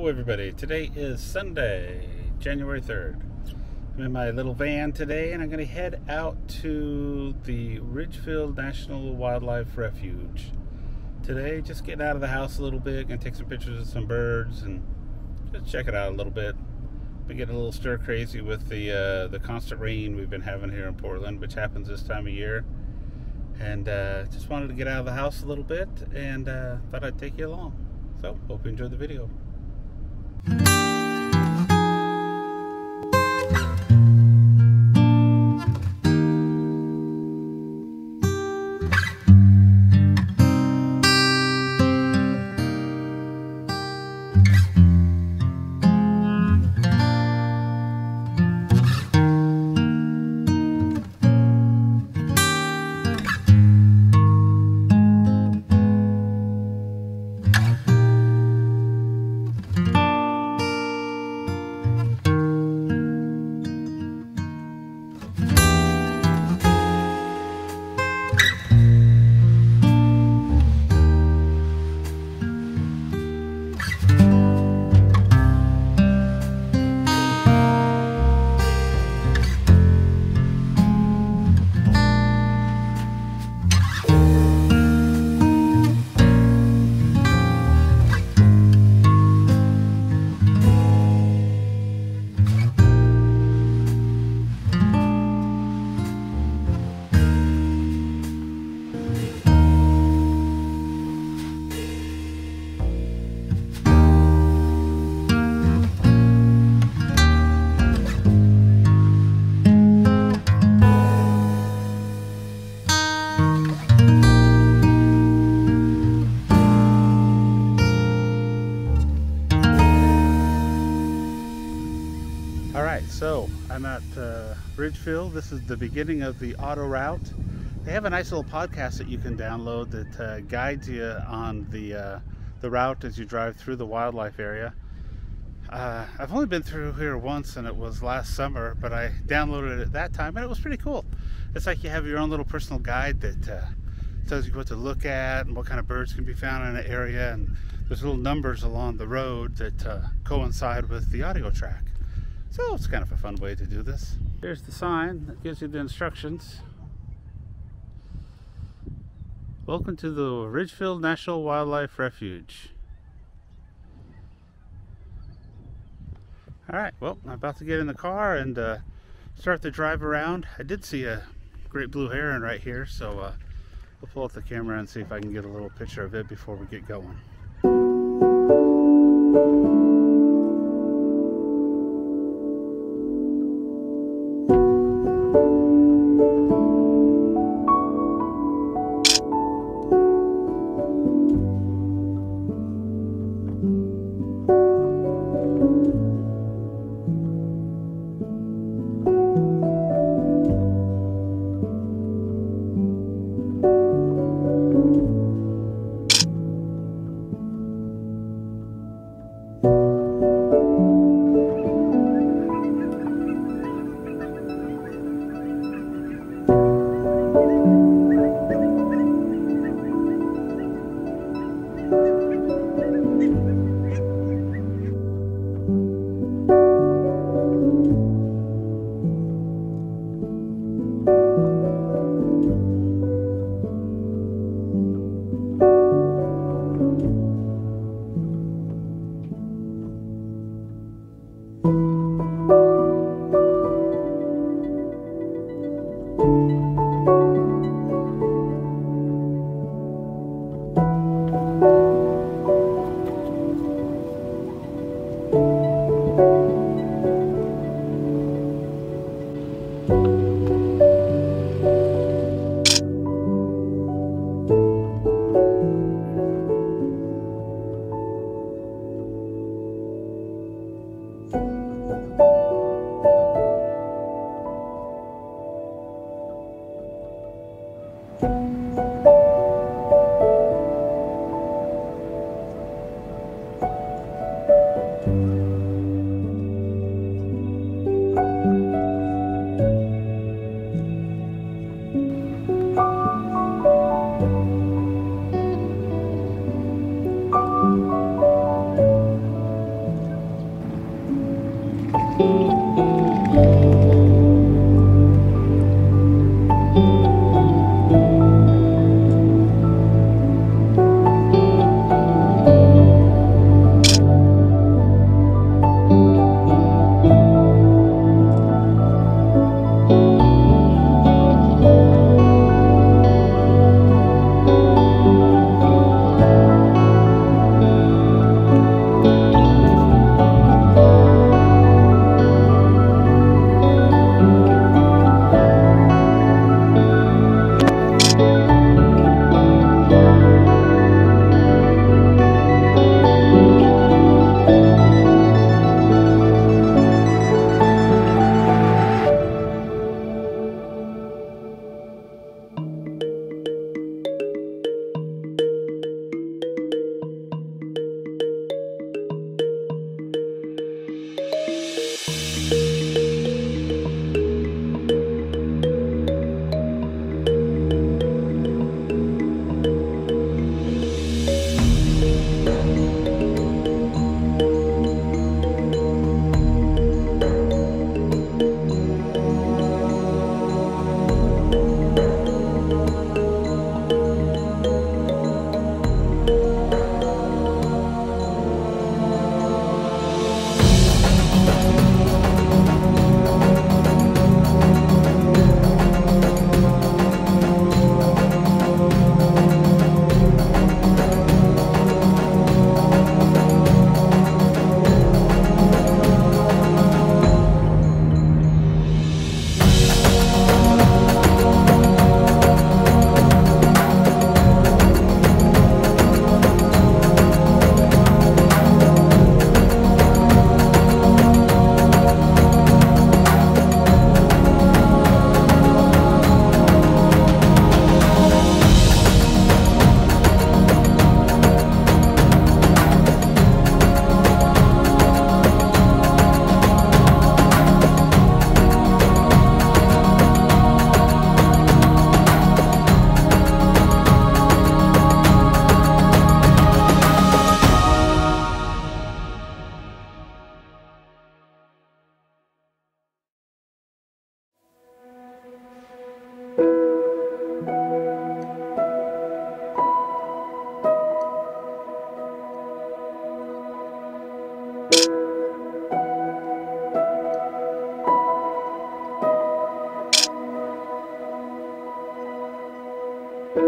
Hello, everybody. Today is Sunday, January 3rd. I'm in my little van today and I'm going to head out to the Ridgefield National Wildlife Refuge. Today, just getting out of the house a little bit, going to take some pictures of some birds and just check it out a little bit. Been getting a little stir crazy with the uh, the constant rain we've been having here in Portland, which happens this time of year. And uh, just wanted to get out of the house a little bit and uh, thought I'd take you along. So, hope you enjoyed the video. Thank you. All right, so I'm at uh, Ridgefield. This is the beginning of the auto route. They have a nice little podcast that you can download that uh, guides you on the uh, the route as you drive through the wildlife area. Uh, I've only been through here once, and it was last summer, but I downloaded it that time, and it was pretty cool. It's like you have your own little personal guide that uh, tells you what to look at and what kind of birds can be found in an area, and there's little numbers along the road that uh, coincide with the audio track. So it's kind of a fun way to do this. Here's the sign that gives you the instructions. Welcome to the Ridgefield National Wildlife Refuge. Alright, well, I'm about to get in the car and uh, start the drive around. I did see a great blue heron right here, so uh, we'll pull up the camera and see if I can get a little picture of it before we get going. Música All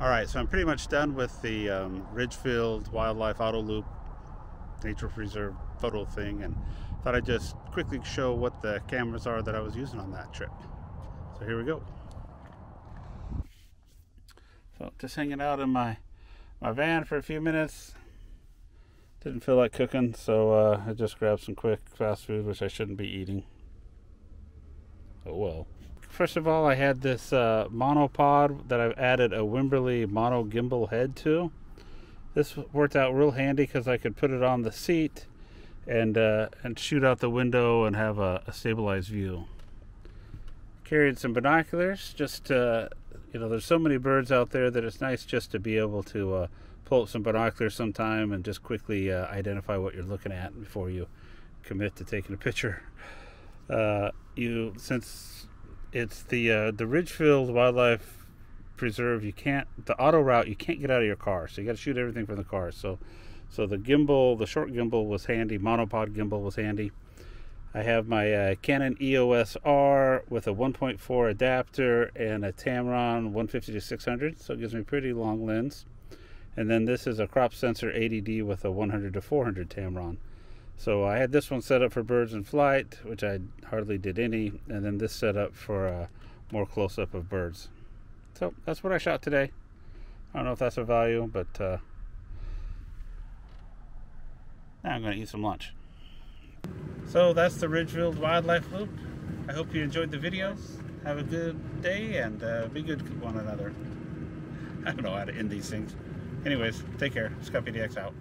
right, so I'm pretty much done with the um, Ridgefield Wildlife Auto Loop Nature Preserve photo thing and thought I'd just quickly show what the cameras are that I was using on that trip. So here we go. So just hanging out in my my van for a few minutes. Didn't feel like cooking, so uh, I just grabbed some quick fast food, which I shouldn't be eating. Oh well. First of all, I had this uh, monopod that I've added a Wimberley mono gimbal head to. This worked out real handy because I could put it on the seat and uh, and shoot out the window and have a, a stabilized view. Carried some binoculars, just uh, you know, there's so many birds out there that it's nice just to be able to uh, pull up some binoculars sometime and just quickly uh, identify what you're looking at before you commit to taking a picture. Uh, you since it's the uh, the Ridgefield Wildlife Preserve, you can't the auto route you can't get out of your car, so you got to shoot everything from the car. So so the gimbal, the short gimbal was handy, monopod gimbal was handy. I have my uh, Canon EOS R with a 1.4 adapter and a Tamron 150 to 600, so it gives me a pretty long lens. And then this is a crop sensor 80D with a 100 to 400 Tamron. So I had this one set up for birds in flight, which I hardly did any, and then this set up for uh, more close up of birds. So that's what I shot today. I don't know if that's a value, but uh, I'm going to eat some lunch. So that's the Ridgefield Wildlife Loop. I hope you enjoyed the videos. Have a good day and uh, be good to one another. I don't know how to end these things. Anyways, take care. Scott PDX out.